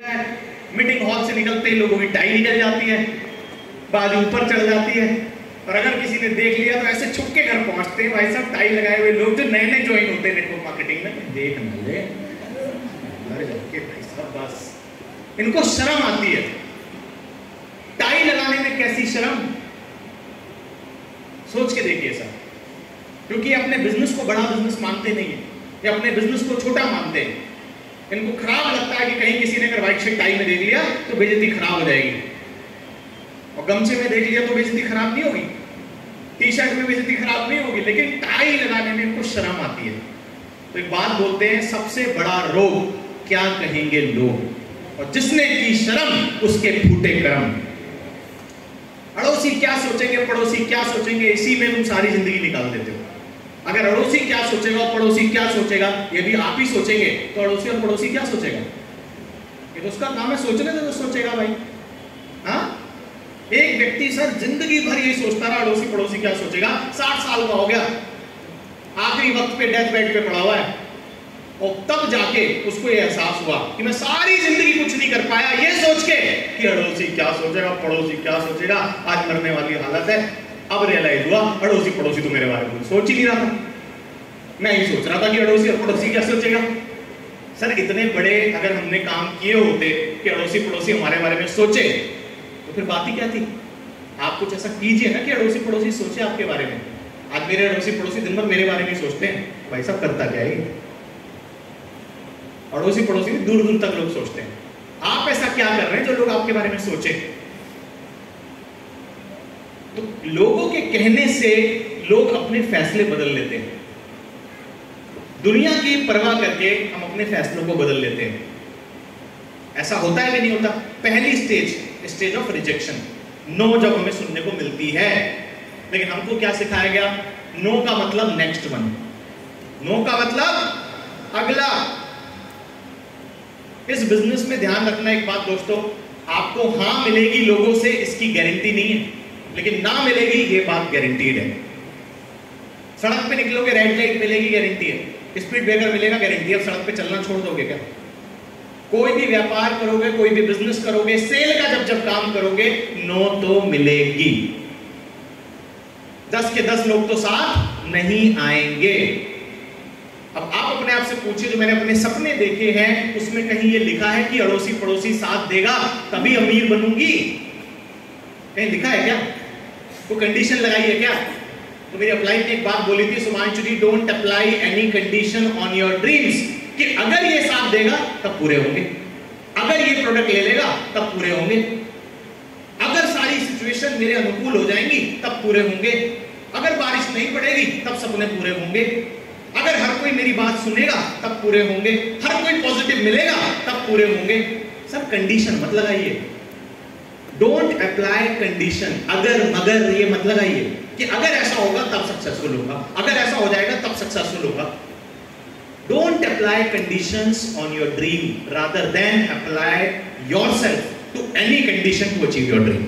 Meeting hall से निकलते ही लोगों की टाई निकल जाती है, बाली ऊपर चढ़ जाती है। और अगर किसी ने देख लिया तो ऐसे छुप के घर पहुँचते हैं। भाई साहब, टाई लगाए हुए लोग जो नए नए ज्वाइन होते हैं नेटवर्क मार्केटिंग में। देख ले भाई साहब, बस। इनको शर्म आती है। टाई लगाने में कैसी शर्म? सोच के देखिए सर। क्योंकि अपने बिज़नेस को बड़ा बिज़नेस मानते नहीं है, या अपने बिज़नेस को छोटा मानते हैं। इनको खराब लगता है कि कहीं किसी ने अगर व्हाइट शर्ट टाई में देख लिया तो बेजती खराब हो जाएगी। और गमछे में देख लिया तो बेजती खराब नहीं होगी। टी शर्ट में बेजती खराब नहीं होगी, लेकिन टाई लगाने में कुछ शर्म आती है। तो एक बात बोलते हैं, सबसे बड़ा रोग क्या कहेंगे लोग? और जिसने की शर्म, उसके फूटे कर्म। अड़ोसी क्या सोचेंगे, पड़ोसी क्या सोचेंगे, इसी में तुम सारी ज़िंदगी निकाल देते हो। अगर अड़ोसी क्या सोचेगा, पड़ोसी क्या सोचेगा, ये भी आप ही सोचेंगे तो अड़ोसी और पड़ोसी क्या सोचेगा? ये तो उसका काम है सोचने से तो सोचेगा भाई। हाँ? एक व्यक्ति सर ज़िंदगी भर यही सोचता रहा, अड़ोसी पड़ोसी क्या सोचेगा? साठ साल का हो गया। आखिरी वक्त पे डेथ बेड पे पड़ा हुआ है। और तब जाके उसको ये एहसास हुआ कि मैं सारी ज़िंदगी कुछ नहीं कर पाया, ये सोच के कि अड़ोसी क्या सोचेगा, पड़ोसी क्या सोचेगा, आज मरने वाली हालत है। अब रियलाइज़ हुआ, अड़ोसी पड़ोसी तो मेरे बारे में सोच ही नहीं रहा था। मैं ही सोच रहा था कि अड़ोसी और पड़ोसी क्या सोचेगा? सर, इतने बड़े अगर हमने काम किए होते कि अड़ोसी पड़ोसी हमारे बारे में सोचे तो फिर बात ही क्या थी? आप कुछ ऐसा कीजिए ना कि अड़ोसी पड़ोसी सोचे आपके बारे में। आज मेरे अड़ोसी पड़ोसी दिन भर मेरे बारे में सोचते हैं। भाई साहब, करता क्या है अड़ोसी पड़ोसी दूर दूर तक लोग सोचते हैं। आप ऐसा क्या कर रहे हैं जो लोग आपके बारे में सोचे? तो लोगों के कहने से लोग अपने फैसले बदल लेते हैं। दुनिया की परवाह करके हम अपने फैसलों को बदल लेते हैं। ऐसा होता है कि नहीं होता? पहली stage stage of rejection no जब हमें सुनने को मिलती है। लेकिन हमको क्या सिखाया गया? नो का मतलब नेक्स्ट वन नो का मतलब अगला। इस बिज़नेस में ध्यान रखना एक बात दोस्तों, आपको हाँ मिलेगी लोगों से, इसकी गारंटी नहीं है। लेकिन ना मिलेगी, ये बात गारंटीड है। सड़क पे निकलोगे रेड लाइट मिलेगी गारंटी है। स्पीड ब्रेकर मिलेगा गारंटी है। सड़क पे चलना छोड़ दोगे क्या? कोई भी व्यापार करोगे, कोई भी बिज़नेस करोगे सेल का जब जब काम करोगे नो तो मिलेगी। दस के दस लोग तो साथ नहीं आएँगे। अब आप अपने आप से पूछिए, जो मैंने अपने सपने देखे हैं, उसमें कहीं ये लिखा है कि अड़ोसी पड़ोसी साथ देगा, तभी अमीर बनूँगी। कहीं लिखा है क्या? कोई कंडीशन लगाई है क्या? तो मेरी अप्लाई ने एक बात बोली थी Sumanshu ji don't apply any condition on your dreams कि अगर ये साथ देगा, तब पूरे होंगे। अगर ये प्रोडक्ट ले लेगा, तब पूरे होंगे। अगर सारी सिचुएशन मेरे अनुकूल हो जाएँगी, तब पूरे होंगे। अगर बारिश नहीं पड़ेगी, तब सपने पूरे होंगे। अगर हर कोई मेरी बात सुनेगा, तब पूरे होंगे। हर कोई पॉजिटिव मिलेगा, तब पूरे होंगे। सब कंडीशन मत लगाइए। डोंट अप्लाई कंडीशन अगर, मगर, ये मत लगाइए कि अगर ऐसा होगा, तब सक्सेसफुल होगा। अगर ऐसा हो जाएगा, तब सक्सेसफुल होगा। Don't apply conditions on your dream rather than apply yourself to any condition to achieve your dream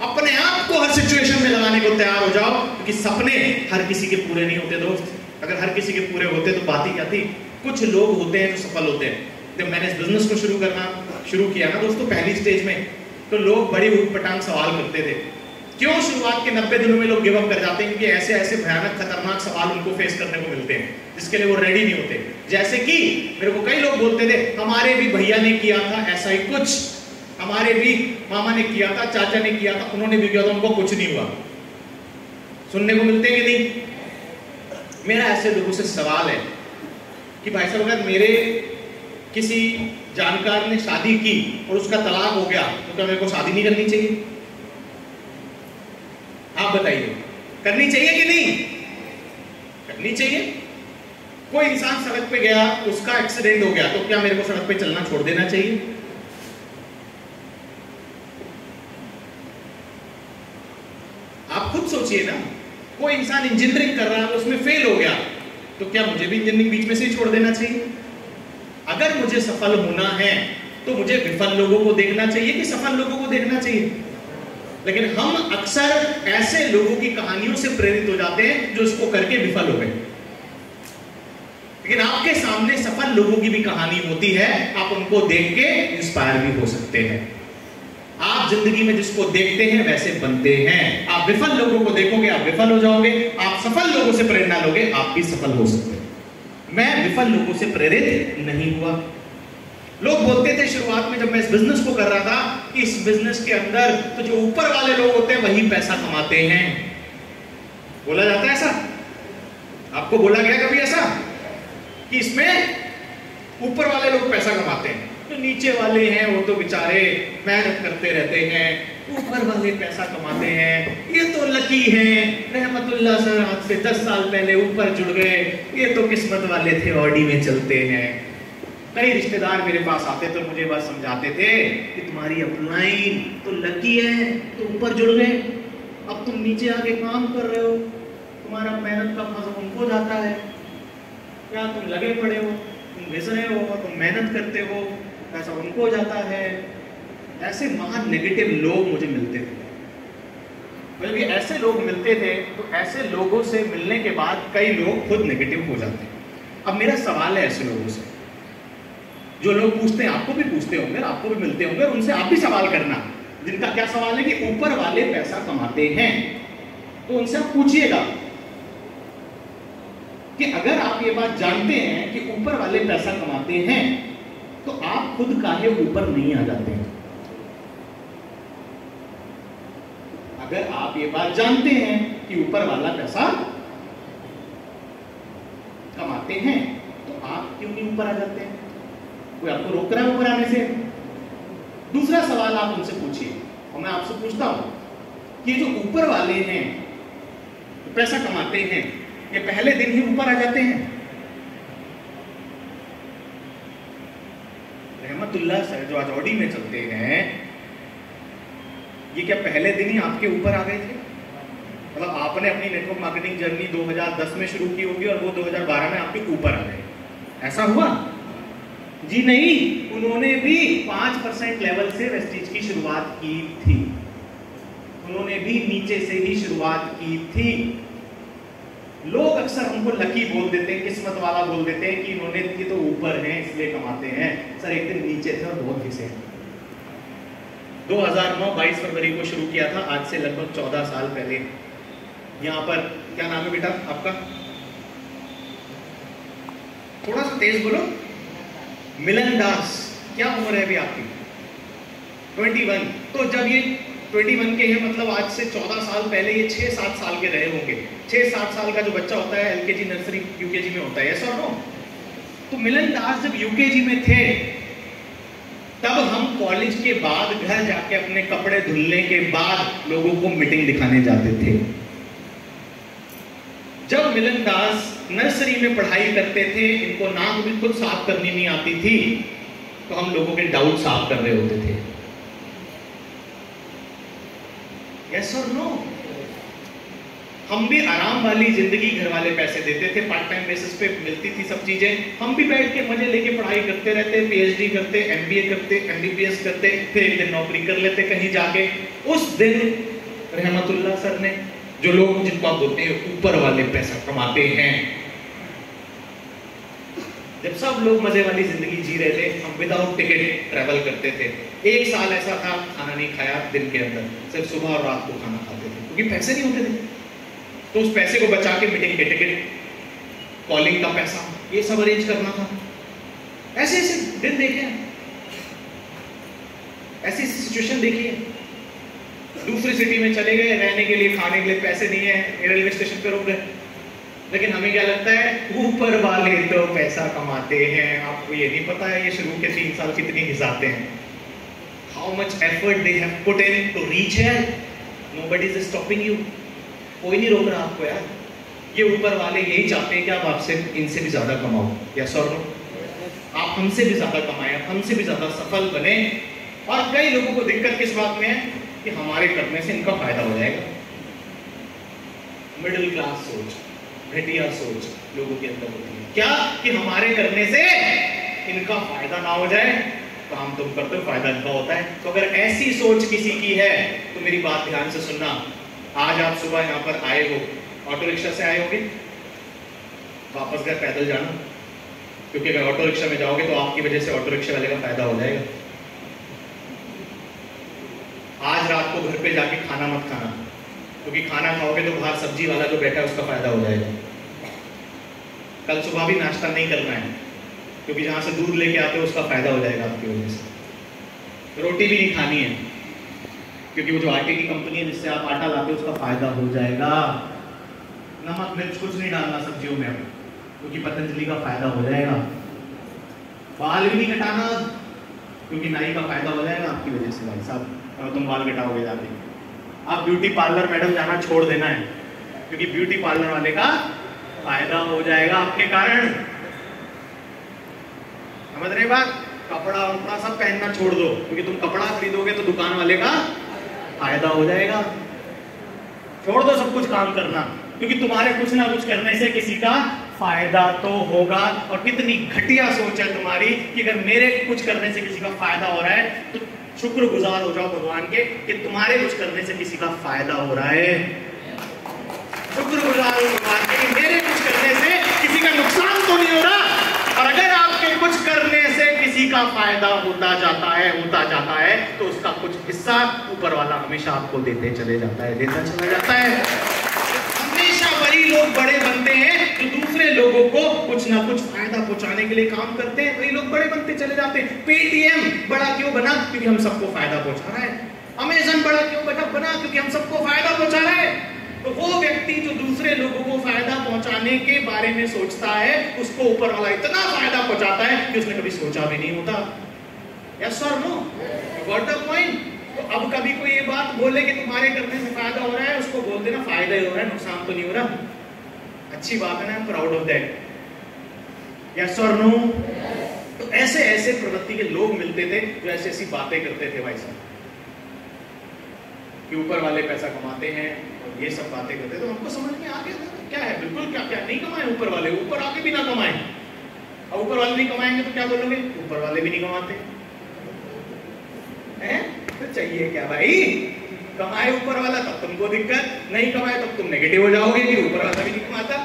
अपने आप को हर सिचुएशन में लगाने को तैयार हो जाओ, क्योंकि सपने हर किसी के पूरे नहीं होते, दोस्त। अगर हर किसी के पूरे होते तो बात ही क्या थी? कुछ लोग होते हैं जो सफल होते हैं। जब मैंने इस बिज़नेस को शुरू करना, शुरू किया ना, दोस्तों, पहली स्टेज में तो लोग बड़ी उठपटांग सवाल करते थे। क्यों शुरुआत के 90 दिनों में लोग गिव अप कर जाते हैं? क्योंकि ऐसे ऐसे भयानक खतरनाक सवाल उनको फेस करने को मिलते हैं, जिसके लिए वो रेडी नहीं होते। जैसे कि मेरे को कई लोग बोलते थे, हमारे भी भैया ने किया था ऐसा ही कुछ। हमारे भी मामा ने किया था, चाचा ने किया था, उन्होंने भी किया था, उनको कुछ नहीं हुआ। सुनने को मिलते कि नहीं? मेरा ऐसे लोगों से सवाल है कि भाई साहब, अगर मेरे किसी जानकार ने शादी की और उसका तलाक हो गया तो क्या मेरे को शादी नहीं करनी चाहिए? आप बताइए, करनी चाहिए कि नहीं? करनी चाहिए। कोई इंसान सड़क पे गया, उसका एक्सीडेंट हो गया तो क्या मेरे को सड़क पे चलना छोड़ देना चाहिए? आप खुद सोचिए ना, कोई इंसान इंजीनियरिंग कर रहा है, उसमें फेल हो गया तो क्या मुझे भी इंजीनियरिंग बीच में से ही छोड़ देना चाहिए? अगर मुझे सफल होना है तो मुझे विफल लोगों को देखना चाहिए कि सफल लोगों को देखना चाहिए? लेकिन हम अक्सर ऐसे लोगों की कहानियों से प्रेरित हो जाते हैं जो इसको करके विफल हो गए। लेकिन आपके सामने सफल लोगों की भी कहानी होती है, आप उनको देख के इंस्पायर भी हो सकते हैं। आप ज़िंदगी में जिसको देखते हैं, वैसे बनते हैं। आप विफल लोगों को देखोगे, आप विफल हो जाओगे। आप सफल लोगों से प्रेरणा लोगे, आप भी सफल हो सकते हैं। मैं विफल लोगों से प्रेरित नहीं हुआ। लोग बोलते थे शुरुआत में जब मैं इस बिज़नेस को कर रहा था कि इस बिज़नेस के अंदर तो जो ऊपर वाले लोग होते हैं वही पैसा कमाते हैं। बोला जाता है ऐसा? आपको बोला गया कभी ऐसा? कि इसमें ऊपर वाले लोग पैसा कमाते हैं, जो नीचे वाले हैं, वो तो बेचारे मेहनत करते रहते हैं ऊपर वाले पैसा कमाते हैं। ये तो लकी हैं। रहमतुल्लाह सर, आज से दस साल पहले ऊपर जुड़ गए। ये तो किस्मत वाले थे, ऑडी में चलते हैं। कई रिश्तेदार मेरे पास आते तो मुझे बस समझाते थे कि तुम्हारी अपलाइन तो लकी है तो ऊपर जुड़ गए। अब तुम नीचे आके काम कर रहे हो। तुम्हारा मेहनत का फल उनको जाता है। क्या तुम लगे पड़े हो? तुम घिस रहे हो तुम मेहनत करते हो। ऐसा उनको जाता है। ऐसे महान नेगेटिव लोग मुझे मिलते थे। बल्कि ऐसे लोग मिलते थे तो ऐसे लोगों से मिलने के बाद कई लोग खुद नेगेटिव हो जाते हैं। अब मेरा सवाल है ऐसे लोगों से। जो लोग पूछते हैं, आपको भी पूछते होंगे, आपको भी मिलते होंगे उनसे आप भी सवाल करना। जिनका क्या सवाल है कि ऊपर वाले पैसा कमाते हैं तो उनसे आप पूछिएगा कि अगर आप ये बात जानते हैं कि ऊपर वाले पैसा कमाते हैं तो आप खुद काहे ऊपर नहीं आ जाते हैं। अगर आप ये बात जानते हैं कि ऊपर वाला पैसा कमाते हैं तो आप क्यों नहीं ऊपर आ जाते हैं? कोई आपको रोक रहा है ऊपर आने से? दूसरा सवाल आप उनसे पूछिए, और मैं आपसे पूछता हूँ कि जो ऊपर वाले हैं तो पैसा कमाते हैं, ये पहले दिन ही ऊपर आ जाते हैं? रहमतुल्लाह सर, जो आज ऑडी में चलते हैं ये क्या पहले दिन ही आपके ऊपर आ गए थे? मतलब आपने अपनी नेटवर्क मार्केटिंग जर्नी 2010 में शुरू की होगी और वो 2012 में आपके ऊपर आ गए। ऐसा हुआ? जी नहीं, उन्होंने भी पाँच परसेंट लेवल से वेस्टीज की शुरुआत की थी। उन्होंने भी नीचे से ही शुरुआत की थी। लोग अक्सर हमको लकी बोल देते हैं, किस्मत वाला बोल देते हैं कि इन्होंने तो ऊपर हैं, इसलिए कमाते हैं। सर, एक दिन नीचे थे और बहुत घिसे। 2009 22 फरवरी को शुरू किया था, आज से लगभग 14 साल पहले। यहाँ पर, क्या नाम है बेटा आपका? थोड़ा सा तेज बोलो। मिलन दास, क्या उम्र है अभी आपकी? 21 तो जब ये 21 के हैं मतलब आज से 14 साल पहले ये 6-7 साल के रहे होंगे। 6-7 साल का जो बच्चा होता है, एलकेजी नर्सरी, यूकेजी में होता है, ऐसा नो तो मिलन दास जब यूकेजी में थे तब हम कॉलेज के बाद घर जाके अपने कपड़े धुलने के बाद लोगों को मीटिंग दिखाने जाते थे। जब मिलन दास नर्सरी में पढ़ाई करते थे, इनको नाक खुद साफ़ करनी नहीं आती थी तो हम लोगों के डाउट साफ़ कर रहे होते थे। यस और नो हम भी आराम वाली ज़िंदगी घर वाले पैसे देते थे पार्ट टाइम बेसिस पे मिलती थी सब चीज़ें। हम भी बैठ के मज़े लेके पढ़ाई करते रहते पीएचडी करते एमबीए करते एमबीबीएस करते, फिर एक दिन नौकरी कर लेते कहीं जाके। उस दिन रहमतुल्लाह सर ने, जो लोग जिनको आप बोलते हैं, ऊपर वाले पैसा कमाते हैं। जब सब लोग मज़े वाली ज़िंदगी जी रहे थे, हम विदाउट टिकट ट्रैवल करते थे। एक साल ऐसा था, खाना नहीं खाया दिन के अंदर, सिर्फ़ सुबह और रात को खाना खाते थे, क्योंकि पैसे नहीं होते थे। तो उस पैसे को बचा के मीटिंग के टिकट कॉलिंग का पैसा, ये सब अरेंज करना था। ऐसे ऐसे दिन देखे ऐसी ऐसी सिचुएशन देखी है। दूसरी सिटी में चले गए, रहने के लिए, खाने के लिए पैसे नहीं है रेलवे स्टेशन पर रुक गए। लेकिन हमें क्या लगता है, ऊपर वाले तो पैसा कमाते हैं। आपको ये नहीं पता है, ये शुरू के तीन साल कितनी घिसाते हैं। How much effort they have put in to reach है नोबडी इज़ स्टॉपिंग यू कोई नहीं रोक रहा आपको यार। ये ऊपर वाले यही चाहते हैं कि आप आपसे, इनसे भी ज़्यादा कमाओ। या सौ आप हमसे भी ज़्यादा कमाए, आप हमसे भी ज़्यादा सफल बने। और कई लोगों को दिक्कत किस बात में है? कि हमारे करने से इनका फ़ायदा हो जाएगा। मिडिल क्लास सोच, घटिया सोच लोगों के अंदर होती है। क्या? कि हमारे करने से इनका फ़ायदा ना हो जाए? काम तुम करते हो, फ़ायदा इनका होता है। तो अगर ऐसी सोच किसी की है तो मेरी बात ध्यान से सुनना। आज आप सुबह यहाँ पर आए हो ऑटो रिक्शा से आए होगे? वापस घर पैदल जाना। क्योंकि अगर ऑटो रिक्शा में जाओगे तो आपकी वजह से ऑटो रिक्शा वाले का फ़ायदा हो जाएगा। आज रात को घर पे जाके खाना मत खाना। क्योंकि खाना खाओगे तो बाहर सब्ज़ी वाला जो बैठा है उसका फ़ायदा हो जाएगा। कल सुबह भी नाश्ता नहीं करना है। क्योंकि जहाँ से दूध लेके आते हो उसका फ़ायदा हो जाएगा आपकी वजह से। रोटी भी नहीं खानी है। क्योंकि वो जो आटे की कंपनी है, जिससे आप आटा लाते हो, उसका फ़ायदा हो जाएगा। नमक, मिर्च, कुछ नहीं डालना सब्जियों में क्योंकि पतंजलि का फ़ायदा हो जाएगा। बाल भी नहीं कटाना क्योंकि नाई का फ़ायदा हो जाएगा आपकी वजह से भाई साहब। तुम बाल कटाओगे जाके। आप ब्यूटी पार्लर मैडम जाना छोड़ देना है। क्योंकि ब्यूटी पार्लर वाले का फ़ायदा हो जाएगा आपके कारण। समझ रहे बात? कपड़ा वपड़ा सब पहनना छोड़ दो। क्योंकि तुम कपड़ा खरीदोगे तो दुकान वाले का फ़ायदा हो जाएगा। छोड़ दो सब कुछ काम करना, क्योंकि तुम्हारे कुछ ना कुछ करने से किसी का फ़ायदा तो होगा। और कितनी घटिया सोच है तुम्हारी कि अगर मेरे कुछ करने से किसी का फ़ायदा हो रहा है तो शुक्र गुजार हो जाओ भगवान के कि तुम्हारे कुछ करने से किसी का फ़ायदा हो रहा है। शुक्र गुजार हो भगवान के मेरे कुछ करने से किसी का नुकसान तो नहीं हो रहा। और अगर आपके कुछ करने किसी का फ़ायदा होता जाता है, होता जाता है तो उसका कुछ हिस्सा ऊपर वाला हमेशा आपको देते चले जाता है, देता चला जाता है। हमेशा वही लोग बड़े बनते हैं जो दूसरे लोगों को कुछ ना कुछ फ़ायदा पहुँचाने के लिए काम करते हैं, वही लोग बड़े बनते चले जाते हैं। पेटीएम बड़ा क्यों बना? क्योंकि हम सबको फ़ायदा पहुँचा रहा है। अमेजन बड़ा क्यों बना? क्योंकि हम सबको फ़ायदा पहुँचा रहा है। वो व्यक्ति जो दूसरे लोगों को फ़ायदा पहुँचाने के बारे में सोचता है उसको ऊपर वाला इतना फ़ायदा पहुंचाता है कि उसने कभी सोचा भी नहीं होता। Yes sir no got the point तो अब कभी कोई ये बात बोले कि तुम्हारे करने से फ़ायदा हो रहा है उसको बोल देना फ़ायदा ही हो रहा है नुकसान तो नहीं हो रहा। अच्छी बात है ना प्राउड ऑफ़ दैट यस और नो तो ऐसे ऐसे प्रवृत्ति के लोग मिलते थे जो ऐसी ऐसी बातें करते थे भाई साहब। कि ऊपर वाले पैसा कमाते हैं और ये सब बातें करते तो हमको समझ में आ गया था क्या है, बिल्कुल क्या क्या नहीं कमाए ऊपर वाले, ऊपर आके भी ना कमाए। और ऊपर वाले नहीं कमाएँगे तो क्या बोलोगे? ऊपर वाले भी नहीं कमाते। हैं? तो चाहिए क्या भाई? कमाए ऊपर वाला, तब तुमको दिक्कत। नहीं कमाए, तब तुम नेगेटिव हो जाओगे कि ऊपर वाला भी नहीं कमाता।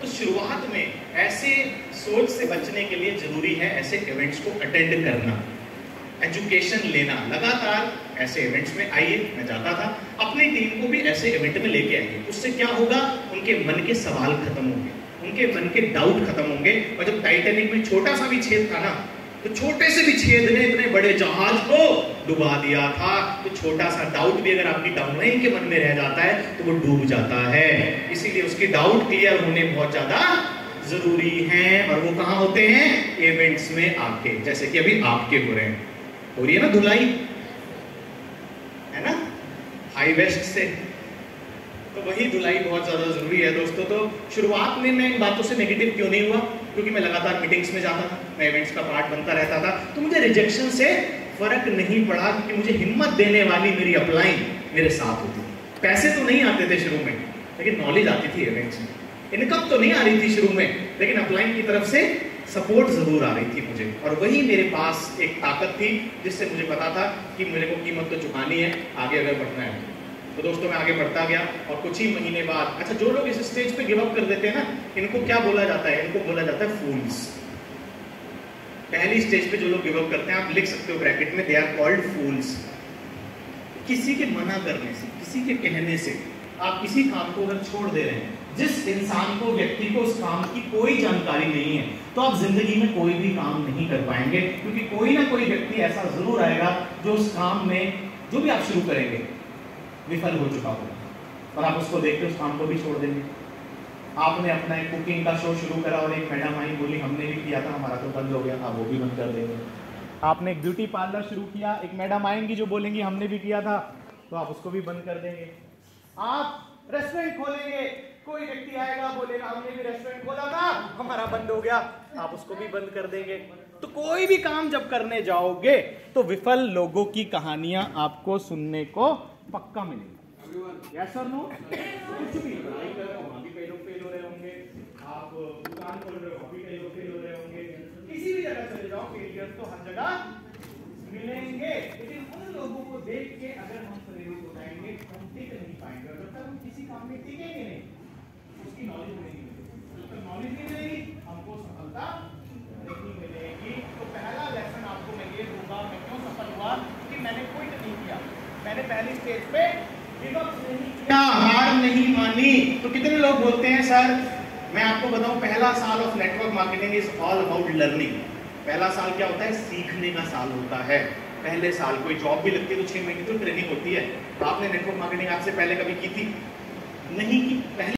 तो शुरुआत में ऐसे सोच से बचने के लिए ज़रूरी है ऐसे इवेंट्स को अटेंड करना। एजुकेशन लेना। लगातार ऐसे इवेंट्स में आइए, मैं जाता था। अपनी टीम को भी ऐसे इवेंट में लेके आइए। उससे क्या होगा? उनके मन के सवाल खत्म होंगे। उनके मन के डाउट खत्म होंगे। और जब टाइटेनिक में छोटा सा भी छेद था ना तो छोटे से भी छेद ने इतने बड़े जहाज़ को डुबा दिया था। तो छोटा सा डाउट भी अगर आपकी डाउनलाइन के मन में रह जाता है तो वो डूब जाता है। इसीलिए उसके डाउट क्लियर होने बहुत ज़्यादा ज़रूरी हैं। और वो कहा होते हैं? इवेंट्स में आपके जैसे कि अभी आपके हो रहे हैं। हो रही है ना धुलाई, है ना? हाई वेस्ट से। तो वही धुलाई बहुत ज़्यादा ज़रूरी है दोस्तों। तो शुरुआत में मैं इन बातों से नेगेटिव क्यों नहीं हुआ? क्योंकि मैं लगातार मीटिंग्स में जाता था, मैं इवेंट्स का पार्ट बनता रहता था। तो मुझे रिजेक्शन से फ़र्क नहीं पड़ा, क्योंकि मुझे हिम्मत देने वाली मेरी अपलाइन मेरे साथ होती। थी पैसे तो नहीं आते थे शुरू में, लेकिन नॉलेज आती थी इवेंट्स में। इनकम तो नहीं आ रही थी शुरू में, लेकिन अपलाइन की तरफ़ से सपोर्ट ज़रूर आ रही थी मुझे। और वही मेरे पास एक ताकत थी, जिससे मुझे पता था कि मेरे को कीमत तो चुकानी है, आगे अगर बढ़ना है। तो दोस्तों, मैं आगे बढ़ता गया और कुछ ही महीने बाद अच्छा जो लोग इस स्टेज पे गिव अप कर देते हैं ना, इनको क्या बोला जाता है? इनको बोला जाता है फूल्स पहली स्टेज पे जो लोग गिव अप करते हैं, आप लिख सकते हो ब्रैकेट में दे आर कॉल्ड फूल्स किसी के मना करने से, किसी के कहने से, आप किसी काम को अगर छोड़ दे रहे हैं जिस इंसान को, व्यक्ति को उस काम की कोई जानकारी नहीं है तो आप ज़िंदगी में कोई भी काम नहीं कर पाएँगे, क्योंकि कोई ना कोई व्यक्ति ऐसा ज़रूर आएगा जो उस काम में जो भी आप शुरू करेंगे, विफल हो चुका होगा। और आप उसको देख के उस काम को भी छोड़ देंगे। आपने अपना एक कुकिंग का शो शुरू करा और एक मैडम आई, बोली, हमने भी किया था, हमारा तो बंद हो गया था, वो भी बंद कर देंगे। आपने एक ब्यूटी पार्लर शुरू किया, एक मैडम आएँगी जो बोलेंगी, हमने भी किया था। तो आप उसको भी बंद कर देंगे। आप रेस्टोरेंट खोलेंगे कोई व्यक्ति आएगा, बोलेगा, हमने भी रेस्टोरेंट खोला था, हमारा बंद हो गया, आप उसको भी बंद कर देंगे। तो कोई भी काम जब करने जाओगे तो विफल लोगों की कहानियाँ आपको सुनने को पक्का मिलेगी। यस और नो कुछ भी। पढ़ाई कर रहे हो वहाँ भी कई लोग फेल हो रहे होंगे। आप दुकान खोल रहे हो वहाँ भी कई लोग फेल हो रहे होंगे। किसी भी जगह चले जाओ फेलियर तो हर जगह मिलेंगे। लेकिन उन लोगों को देख के अगर हम प्रेरित हो जाएँगे, हम टिक नहीं पाएँगे। जब तक हम किसी काम में टिकेंगे नहीं। उसकी नॉलेज मिलेगी। तक नॉलेज नहीं मिलेगी, हमको सफलता नहीं मिलेगी। तो पहला लेसन आपको मैं ये दूँगा, मैं क्यों सफल हुआ कि मैंने क्विट नहीं किया। मैंने पहली स्टेज पे किया। हार नहीं मानी। तो कितने लोग बोलते हैं, सर, मैं आपको बताऊँ, पहला साल of network marketing is all about learning पहला साल क्या होता है? सीखने का साल होता है। पहले साल कोई जॉब भी लगती है तो छह महीने तो ट्रेनिंग होती है। तो आपने नेटवर्क मार्केटिंग आपसे पहले कभी की थी? नहीं की। पहले